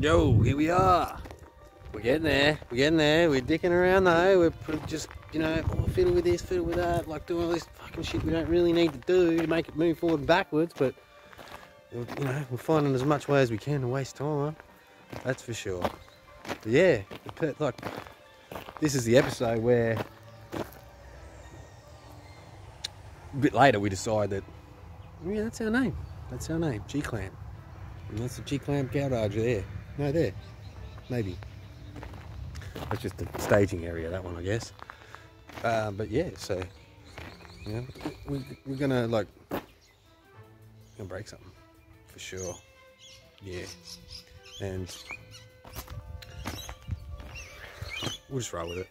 Yo, here we are. We're getting there. We're getting there. We're dicking around though. We're just, you know, oh, fiddle with this, fiddle with that, like doing all this fucking shit we don't really need to do to make it move forward and backwards. But, you know, we're finding as much way as we can to waste time. That's for sure. But yeah, like, this is the episode where a bit later we decide that, yeah, that's our name. That's our name, G Clamp. And that's the G Clamp garage there. No, there. Maybe. That's just the staging area, that one, I guess. Uh, but yeah, so, yeah, we, we're gonna, like, gonna break something, for sure. Yeah. And we'll just roll with it.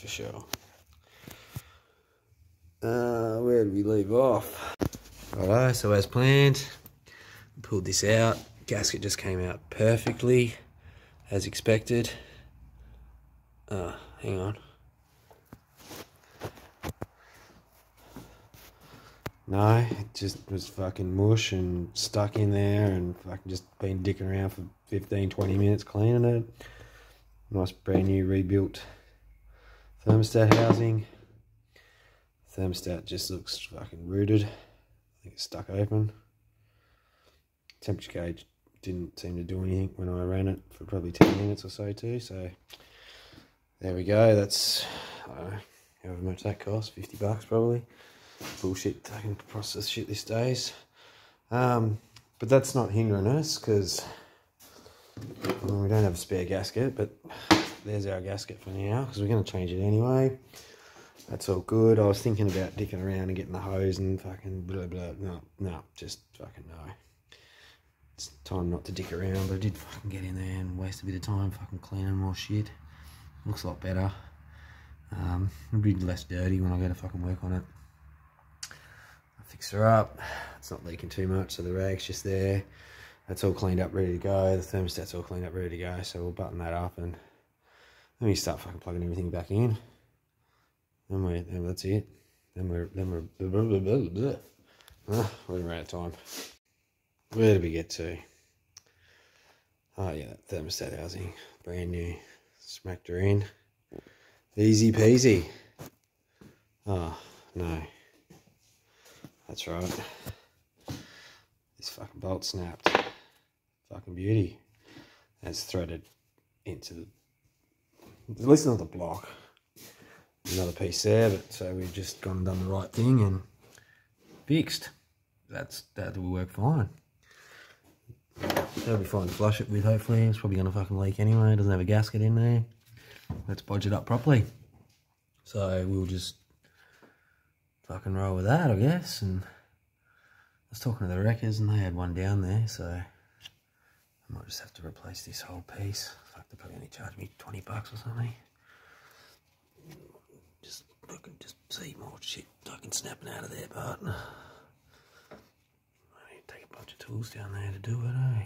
For sure. Uh, where did we leave off? Righto, so as planned, pulled this out. Gasket just came out perfectly, as expected. Uh, hang on. No, it just was fucking mush and stuck in there and fucking just been dicking around for 15, 20 minutes cleaning it. Nice brand new rebuilt thermostat housing. Thermostat just looks fucking rooted. I think it's stuck open. Temperature gauge didn't seem to do anything when I ran it for probably 10 minutes or so too. So there we go. That's however much that cost, 50 bucks probably. Bullshit fucking process shit these days. Um, but that's not hindering us because well, we don't have a spare gasket, but there's our gasket for now because we're going to change it anyway. That's all good. I was thinking about dicking around and getting the hose and fucking blah blah. No, no, just fucking no. It's time not to dick around, but I did fucking get in there and waste a bit of time fucking cleaning more shit. Looks a lot better. Um, it'll be less dirty when I go to fucking work on it. I fix her up. It's not leaking too much, so the rag's just there. That's all cleaned up, ready to go. The thermostat's all cleaned up, ready to go. So we'll button that up and then we start fucking plugging everything back in. Then we, then that's it. Then we're, then we're, blah, blah, blah, blah. Ah, we're out of time. Where did we get to? Oh yeah, that thermostat housing, brand new. Smacked her in. Easy peasy. Oh, no. That's right. This fucking bolt snapped. Fucking beauty. That's threaded into the. At least not the block. Another piece there, but so we've just gone and done the right thing and fixed. That's that will work fine. That'll be fine to flush it with hopefully. It's probably gonna fucking leak anyway. It doesn't have a gasket in there. Let's bodge it up properly. So we'll just fucking roll with that, I guess. And I was talking to the wreckers and they had one down there, so I might just have to replace this whole piece. They probably only charge me 20 bucks or something. Just fucking just see more shit fucking snapping out of there, but I need to take a bunch of tools down there to do it, eh?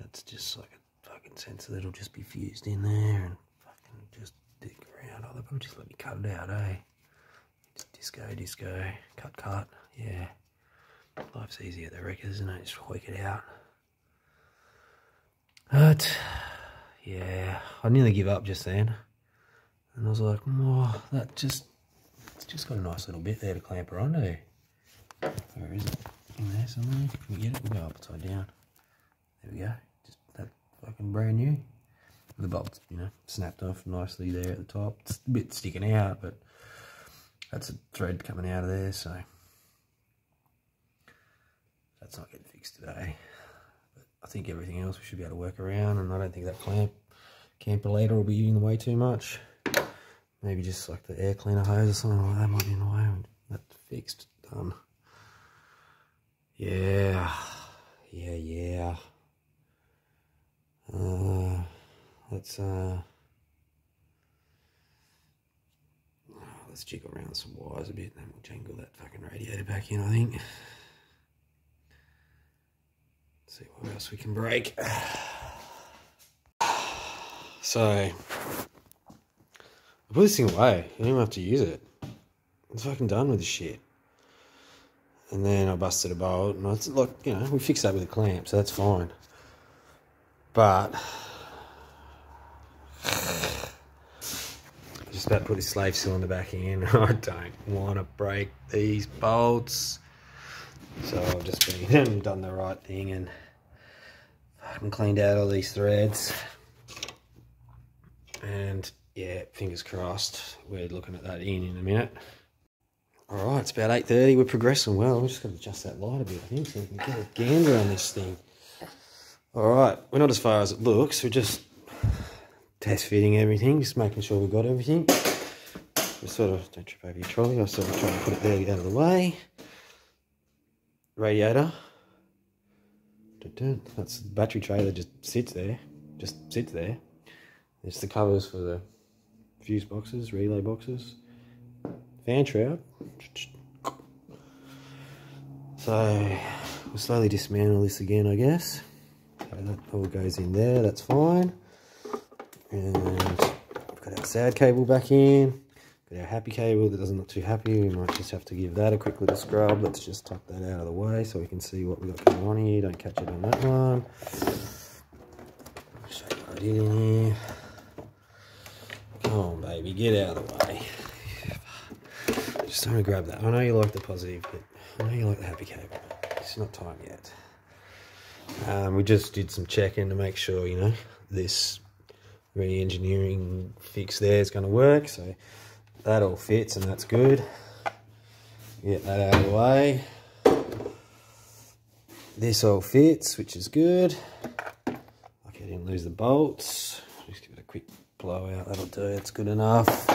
That's just like a fucking sensor that'll just be fused in there and fucking just dig around other probably just let me cut it out, eh? Just disco, disco, cut, cut. Yeah. Life's easy at the wreckers, isn't it? Just work it out. But, yeah, I nearly give up just then. And I was like, oh, that just, it's just got a nice little bit there to clamp her onto. Where is it? In there somewhere? Can we get it? We'll go upside down. There we go. Just that fucking brand new. The bolt's, you know, snapped off nicely there at the top. It's a bit sticking out, but that's a thread coming out of there, so that's not getting fixed today. I think everything else we should be able to work around, and I don't think that clamp camper later will be in the way too much. Maybe just like the air cleaner hose or something like that might be in the way. That's fixed, done. Yeah, yeah, yeah. Uh, let's uh, let's jiggle around some wires a bit, and then we'll jangle that fucking radiator back in. I think. See what else we can break. So, I put this thing away. I don't even have to use it. I'm fucking done with this shit. And then I busted a bolt, and it's like, you know, we fixed that with a clamp, so that's fine. But, just about to put this slave cylinder back in. I don't want to break these bolts. So I've just been done the right thing and fucking cleaned out all these threads. And yeah, fingers crossed. We're looking at that in in a minute. All right, it's about 8.30. We're progressing well. We just got to adjust that light a bit, I think, so we can get a gander on this thing. All right, we're not as far as it looks. We're just test fitting everything, just making sure we've got everything. We sort of, don't trip over your trolley. I sort of try to put it there, out of the way. Radiator. That's the battery tray that just sits there. Just sits there. It's the covers for the fuse boxes, relay boxes, fan shroud. So we'll slowly dismantle this again, I guess. So that all goes in there, that's fine. And we've got our sad cable back in. Got our happy cable that doesn't look too happy. We might just have to give that a quick little scrub. Let's just tuck that out of the way so we can see what we got going on here. Don't catch it on that one. You right in here. Come on, baby, get out of the way. Just trying to grab that. I know you like the positive, but I know you like the happy cable. It's not time yet. Um, we just did some checking to make sure, you know, this re-engineering fix there is going to work. So that all fits and that's good. Get that out of the way. This all fits, which is good. Okay, I didn't lose the bolts. Just give it a quick blow out, that'll do, it's good enough.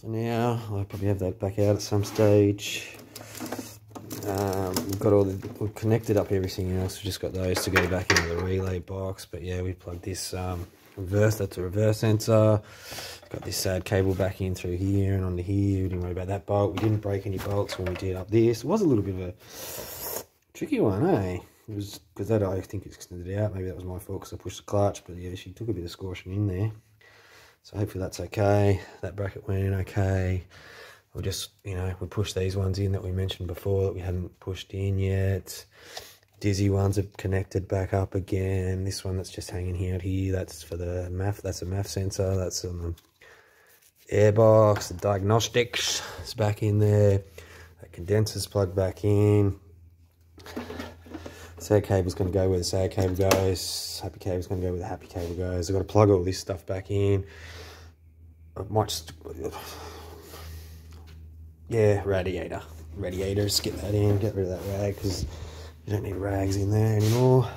For now, I'll probably have that back out at some stage. Um, we've got all the, we've connected up everything else, we've just got those to go back into the relay box, but yeah, we plugged this um, reverse, that's a reverse sensor. Got this sad cable back in through here and onto here, we didn't worry about that bolt. We didn't break any bolts when we did up this. It was a little bit of a tricky one, eh? It was, because that I think it's extended out, maybe that was my fault because I pushed the clutch, but yeah, she took a bit of scorching in there. So hopefully that's okay. That bracket went in okay. We'll just, you know, we push these ones in that we mentioned before that we hadn't pushed in yet. Dizzy ones are connected back up again. This one that's just hanging out here, that's for the MAF, that's a MAF sensor. That's on the airbox, the diagnostics is back in there. That condenser's plugged back in. Sad cable's going to go where the sad cable goes. Happy cable's going to go where the happy cable goes. I've got to plug all this stuff back in. I might just... Yeah, radiator. Radiators, get that in. Get rid of that rag because you don't need rags in there anymore.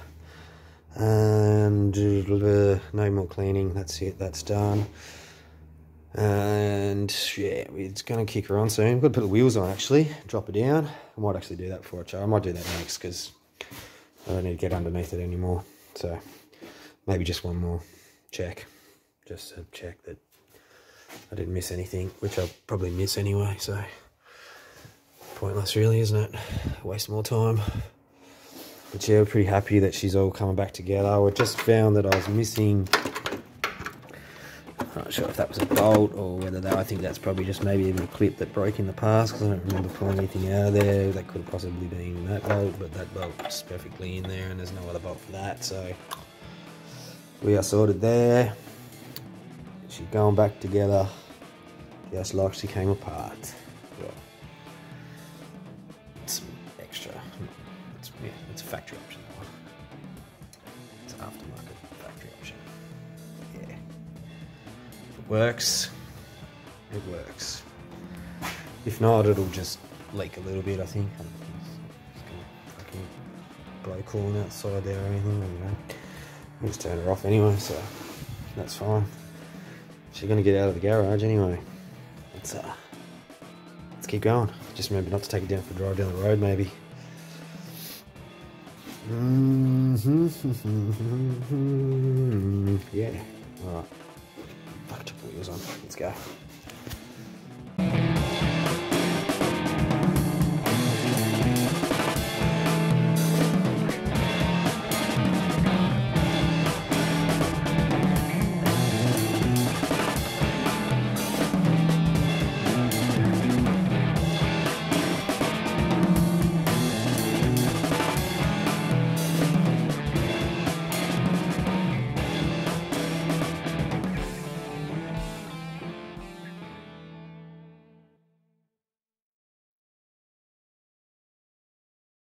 And uh, no more cleaning. That's it. That's done. And yeah, it's going to kick her on soon. Got to put the wheels on actually. Drop her down. I might actually do that for a charge. I might do that next because I don't need to get underneath it anymore. So maybe just one more check. Just to check that I didn't miss anything, which I'll probably miss anyway. So pointless really, isn't it? Waste more time. But yeah, we're pretty happy that she's all coming back together. I just found that I was missing... I'm not sure if that was a bolt or whether that. I think that's probably just maybe even a clip that broke in the past because I don't remember pulling anything out of there. That could have possibly been that bolt, but that bolt's perfectly in there, and there's no other bolt for that. So we are sorted there. She's going back together, just like she came apart. Works, it works. If not, it'll just leak a little bit, I think. I'm just gonna fucking blow cooling outside there or anything. Anyway, I'll just turn her off anyway, so that's fine. She's gonna get out of the garage anyway. Let's uh, let's keep going. Just remember not to take it down for a drive down the road, maybe. Mmm. yeah. All right. Fuck, the on. Let's go.